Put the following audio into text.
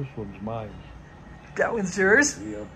This one's mine. That one's yours? Yep.